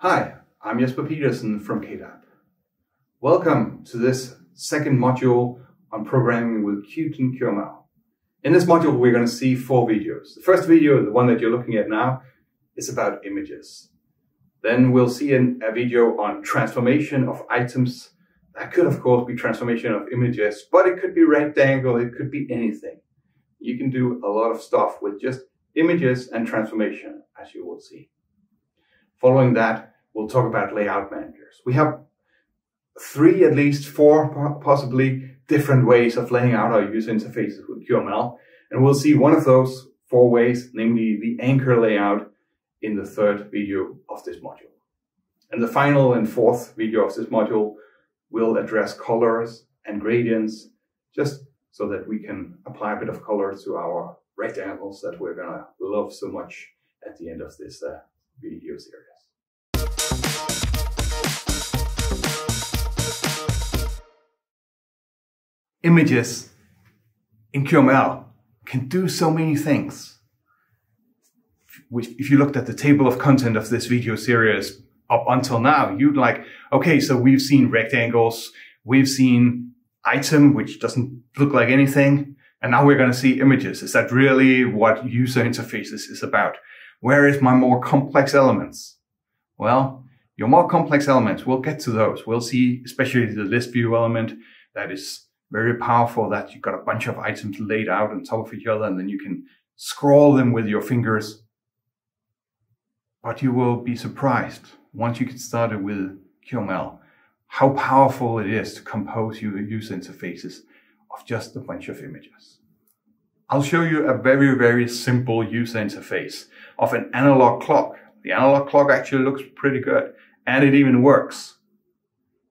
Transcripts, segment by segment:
Hi, I'm Jesper Pedersen from KDAB. Welcome to this second module on programming with Qt and QML. In this module, we're going to see four videos. The first video, the one that you're looking at now, is about images. Then we'll see an, a video on transformation of items. That could, of course, be transformation of images, but it could be rectangle, it could be anything. You can do a lot of stuff with just images and transformation, as you will see. Following that, we'll talk about layout managers. We have three, at least four, possibly different ways of laying out our user interfaces with QML. And we'll see one of those four ways, namely the anchor layout in the third video of this module. And the final and fourth video of this module will address colors and gradients, just so that we can apply a bit of color to our rectangles that we're gonna love so much at the end of this uh, video series. Images in QML can do so many things. If you looked at the table of content of this video series up until now, you'd like, okay, so we've seen rectangles, we've seen item, which doesn't look like anything, and now we're going to see images. Is that really what user interfaces is about? Where is my more complex elements? Well, your more complex elements, we'll get to those. We'll see especially the list view element that is very powerful that you've got a bunch of items laid out on top of each other and then you can scroll them with your fingers. But you will be surprised once you get started with QML, how powerful it is to compose your user interfaces of just a bunch of images. I'll show you a very, very simple user interface of an analog clock. The analog clock actually looks pretty good and it even works.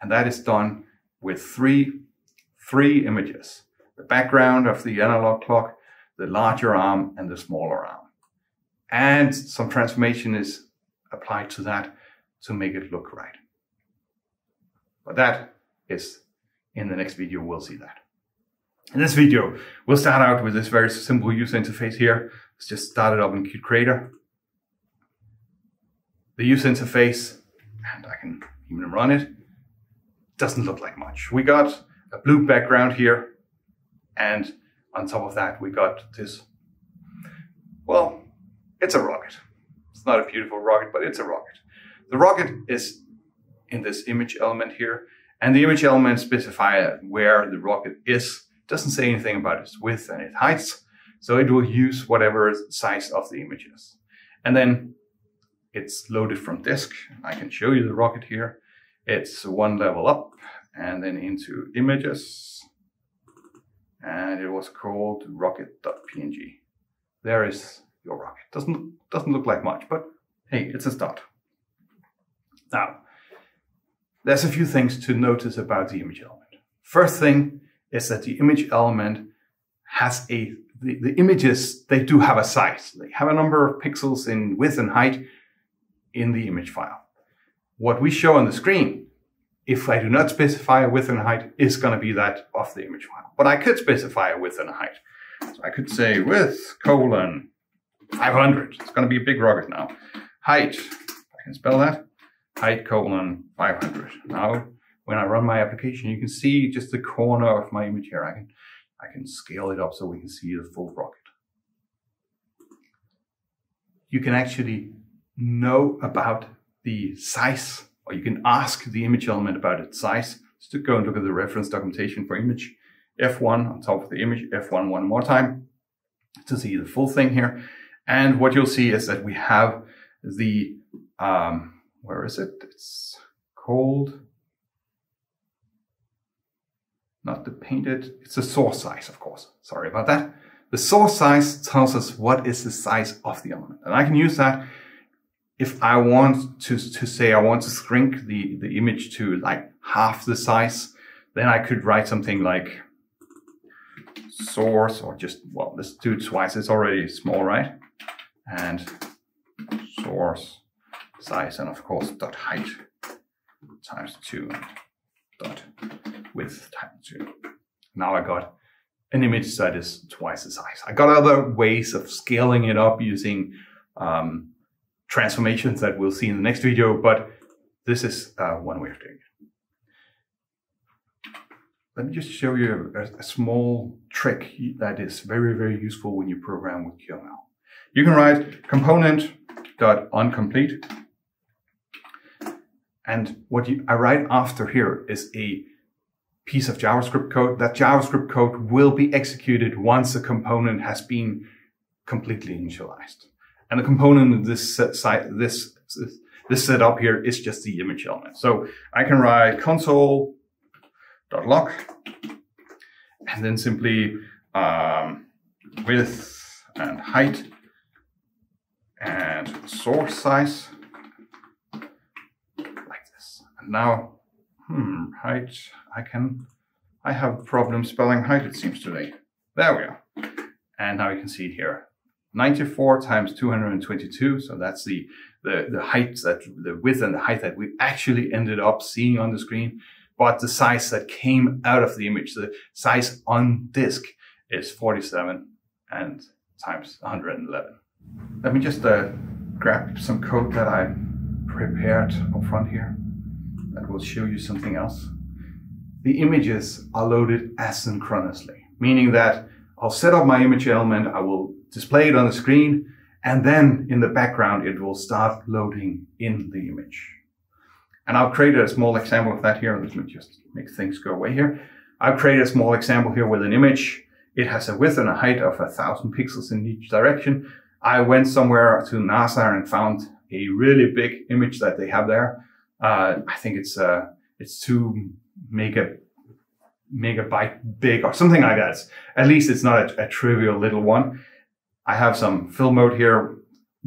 And that is done with three, three images. The background of the analog clock, the larger arm and the smaller arm. And some transformation is applied to that to make it look right. But that is in the next video, we'll see that. In this video, we'll start out with this very simple user interface here. Let's just start it up in Qt Creator. The user interface, and I can even run it, doesn't look like much. We got a blue background here, and on top of that, we got this, well, it's a rocket. It's not a beautiful rocket, but it's a rocket. The rocket is in this image element here, and the image element specifies where the rocket is doesn't say anything about its width and its height, so it will use whatever size of the image is. And then it's loaded from disk. I can show you the rocket here. It's one level up and then into images. And it was called rocket.png. There is your rocket. Doesn't, doesn't look like much, but hey, it's a start. Now, there's a few things to notice about the image element. First thing, is that the image element has a, the, the images, they do have a size. They have a number of pixels in width and height in the image file. What we show on the screen, if I do not specify a width and height, is going to be that of the image file. But I could specify a width and a height. So I could say width colon 500. It's going to be a big rocket now. Height, I can spell that. Height colon 500. Now when I run my application, you can see just the corner of my image here. I can, I can scale it up so we can see the full rocket. You can actually know about the size, or you can ask the image element about its size. Just to go and look at the reference documentation for image. F1 on top of the image, F1 one more time to see the full thing here. And what you'll see is that we have the, um, where is it? It's called not the painted, it's the source size, of course. Sorry about that. The source size tells us what is the size of the element. And I can use that if I want to, to say I want to shrink the, the image to like half the size, then I could write something like source or just, well, let's do it twice. It's already small, right? And source size and of course dot height times two width times two. Now I got an image that is twice the size. I got other ways of scaling it up using um, transformations that we'll see in the next video, but this is uh, one way of doing it. Let me just show you a, a, small trick that is very, very useful when you program with QML. You can write component.onComplete. And what you, I write after here is a piece of JavaScript code. That JavaScript code will be executed once a component has been completely initialized. And the component in this site, this, this setup here is just the image element. So I can write console dot log, and then simply um, width and height and source size like this. And now, hmm, height, I can, I have problem spelling height it seems today. There we go. And now you can see it here. 94 times 222, so that's the, the, the height that, the width and the height that we actually ended up seeing on the screen but the size that came out of the image, the size on disk is 47 and times 111. Let me just uh, grab some code that I prepared up front here that will show you something else. The images are loaded asynchronously, meaning that I'll set up my image element, I will display it on the screen, and then in the background, it will start loading in the image. And I'll create a small example of that here. Let me just make things go away here. I've created a small example here with an image. It has a width and a height of a thousand pixels in each direction. I went somewhere to NASA and found a really big image that they have there. Uh, I think it's uh, it's two mega megabyte big or something like that. At least it's not a, a trivial little one. I have some fill mode here.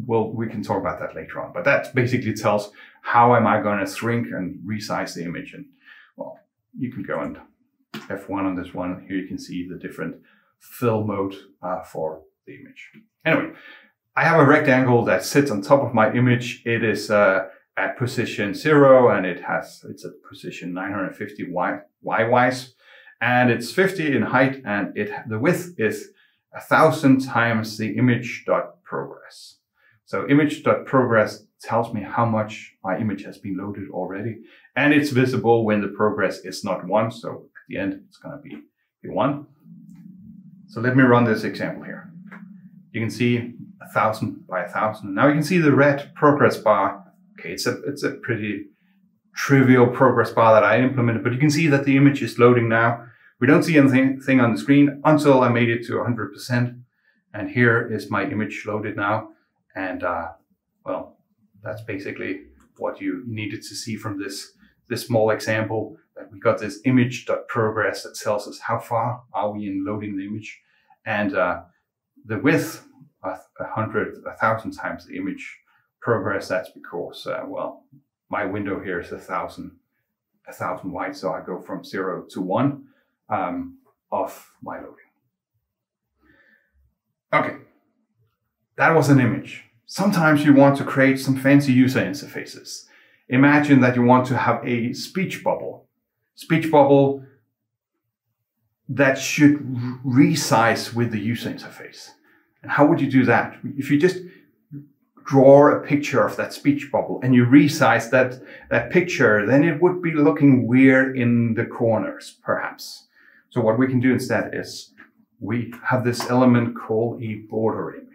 Well, we can talk about that later on. But that basically tells how am I going to shrink and resize the image? And well, you can go and F1 on this one. Here you can see the different fill mode uh, for the image. Anyway, I have a rectangle that sits on top of my image. It is uh, at position zero and it has, it's at position 950 y, y-wise and it's 50 in height and it, the width is a thousand times the image dot progress. So image dot progress tells me how much my image has been loaded already. And it's visible when the progress is not one. So at the end, it's going to be, be one. So let me run this example here. You can see a thousand by a thousand. Now you can see the red progress bar. Okay, it's a, it's a pretty trivial progress bar that I implemented, but you can see that the image is loading now. We don't see anything on the screen until I made it to 100%. And here is my image loaded now. And uh, well, that's basically what you needed to see from this, this small example that we got this image.progress that tells us how far are we in loading the image. And uh, the width, a, hundred, a thousand times the image progress, that's because, uh, well, my window here is a thousand, a thousand wide. So I go from zero to one um, of my loading. Okay, that was an image. Sometimes you want to create some fancy user interfaces. Imagine that you want to have a speech bubble. Speech bubble that should resize with the user interface. And how would you do that? If you just draw a picture of that speech bubble and you resize that, that picture, then it would be looking weird in the corners, perhaps. So what we can do instead is we have this element called a border image.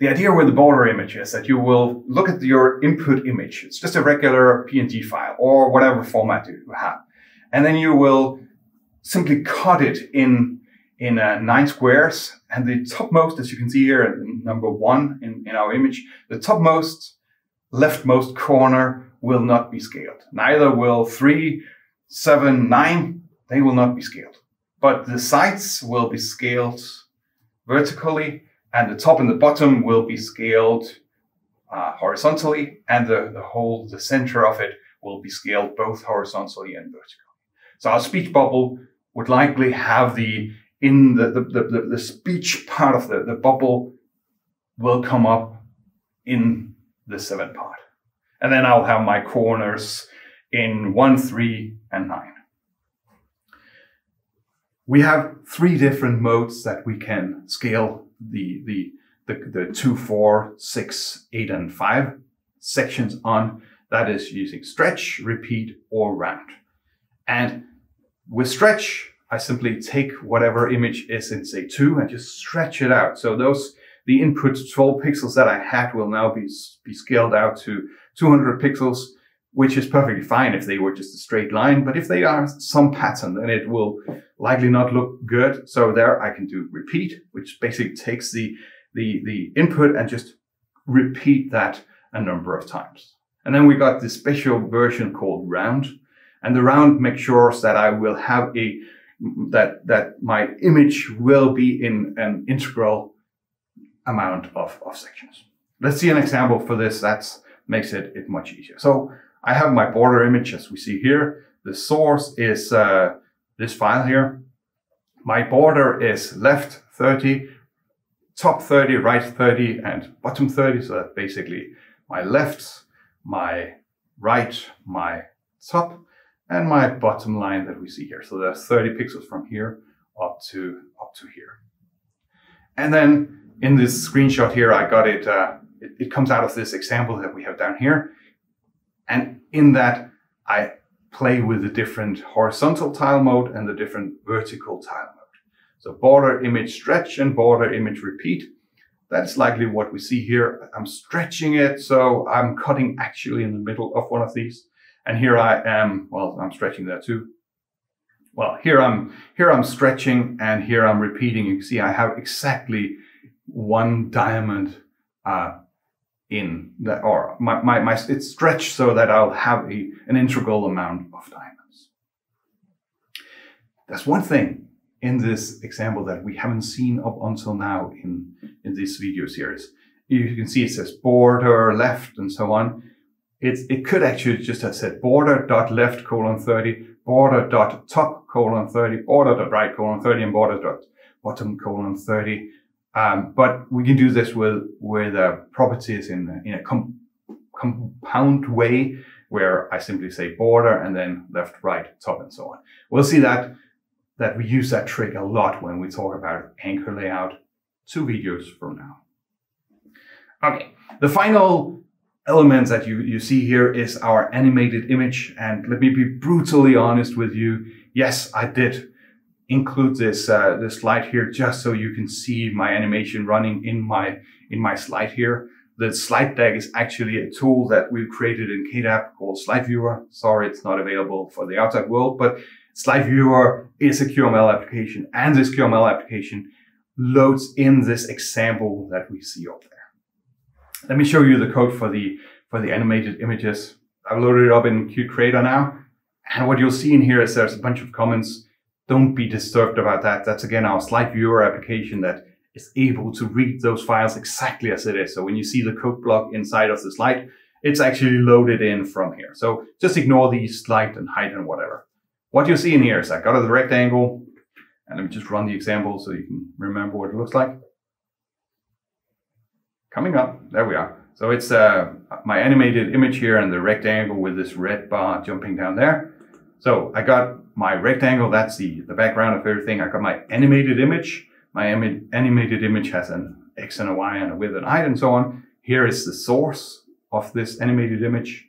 The idea with the border image is that you will look at your input image. It's just a regular PNG file or whatever format you have. And then you will simply cut it in, in uh, nine squares. And the topmost, as you can see here, number one in, in our image, the topmost leftmost corner will not be scaled. Neither will three, seven, nine, they will not be scaled. But the sides will be scaled vertically and the top and the bottom will be scaled uh, horizontally, and the, the whole, the center of it will be scaled both horizontally and vertically. So our speech bubble would likely have the, in the, the, the, the speech part of the, the bubble will come up in the seven part. And then I'll have my corners in one, three, and nine. We have three different modes that we can scale the, the, the, the two, four, six, eight, and five sections on. That is using stretch, repeat, or round. And with stretch, I simply take whatever image is in say two and just stretch it out. So those, the input 12 pixels that I had will now be, be scaled out to 200 pixels, which is perfectly fine if they were just a straight line. But if they are some pattern, then it will likely not look good. So there I can do repeat, which basically takes the, the, the input and just repeat that a number of times. And then we got this special version called round. And the round makes sure that I will have a, that, that my image will be in an integral amount of, of sections. Let's see an example for this. That makes it, it much easier. So I have my border image as we see here. The source is uh, this file here. My border is left 30, top 30, right 30, and bottom 30. So that's basically my left, my right, my top, and my bottom line that we see here. So there's 30 pixels from here up to up to here. And then in this screenshot here, I got it, uh, it, it comes out of this example that we have down here. And in that, I play with the different horizontal tile mode and the different vertical tile mode. So border image stretch and border image repeat. That's likely what we see here. I'm stretching it, so I'm cutting actually in the middle of one of these. And here I am, well, I'm stretching that too. Well, here I'm, here I'm stretching and here I'm repeating. You can see I have exactly one diamond, uh, in that, or my, my, my, it's stretched so that I'll have a, an integral amount of diamonds. That's one thing in this example that we haven't seen up until now in, in this video series. You can see it says border left and so on. It, it could actually just have said border dot left colon 30, border dot top colon 30, border dot right colon 30, and border dot bottom colon 30. Um, but we can do this with with uh, properties in in a com compound way, where I simply say border and then left, right, top, and so on. We'll see that that we use that trick a lot when we talk about anchor layout two videos from now. Okay, the final element that you, you see here is our animated image. And let me be brutally honest with you. Yes, I did include this uh, this slide here just so you can see my animation running in my in my slide here. The slide deck is actually a tool that we've created in KDAB called Slide Viewer. Sorry, it's not available for the outside world, but Slide Viewer is a QML application, and this QML application loads in this example that we see up there. Let me show you the code for the for the animated images. I've loaded it up in Qt Creator now, and what you'll see in here is there's a bunch of comments don't be disturbed about that. That's again our slide viewer application that is able to read those files exactly as it is. So when you see the code block inside of the slide, it's actually loaded in from here. So just ignore these slide and height and whatever. What you see in here is I got a rectangle and let me just run the example so you can remember what it looks like. Coming up, there we are. So it's uh, my animated image here and the rectangle with this red bar jumping down there. So I got my rectangle, that's the, the background of everything. I got my animated image. My animated image has an X and a Y and a width and height and so on. Here is the source of this animated image.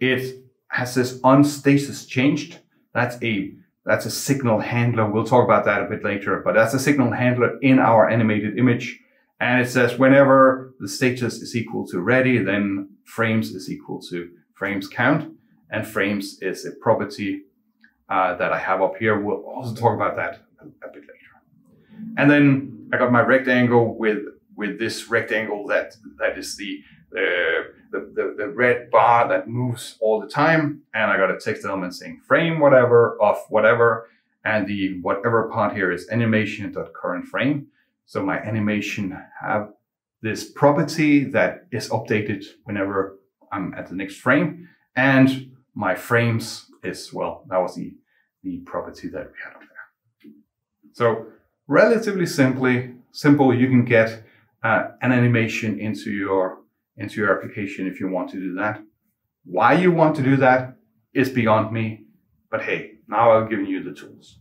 It has this on status changed. That's a that's a signal handler. We'll talk about that a bit later, but that's a signal handler in our animated image. And it says whenever the status is equal to ready, then frames is equal to frames count. And frames is a property uh, that I have up here. We'll also talk about that a, bit later. And then I got my rectangle with with this rectangle that that is the the, the, the red bar that moves all the time. And I got a text element saying frame whatever of whatever. And the whatever part here is animation.current frame. So my animation have this property that is updated whenever I'm at the next frame. And my frames is, well, that was the, the property that we had up there. So relatively simply, simple, you can get uh, an animation into your, into your application if you want to do that. Why you want to do that is beyond me, but hey, now I've given you the tools.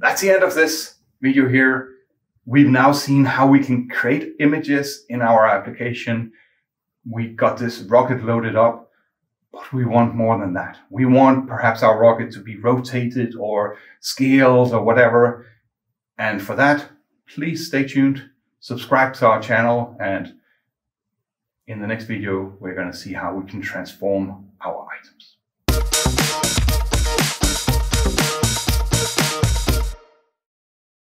That's the end of this video here. We've now seen how we can create images in our application. We got this rocket loaded up, but we want more than that. We want perhaps our rocket to be rotated or scaled or whatever. And for that, please stay tuned, subscribe to our channel, and in the next video, we're going to see how we can transform